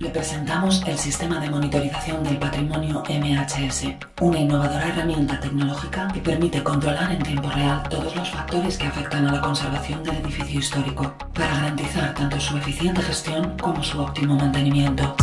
le presentamos el Sistema de Monitorización del Patrimonio MHS, una innovadora herramienta tecnológica que permite controlar en tiempo real todos los factores que afectan a la conservación del edificio histórico, para garantizar tanto su eficiente gestión como su óptimo mantenimiento.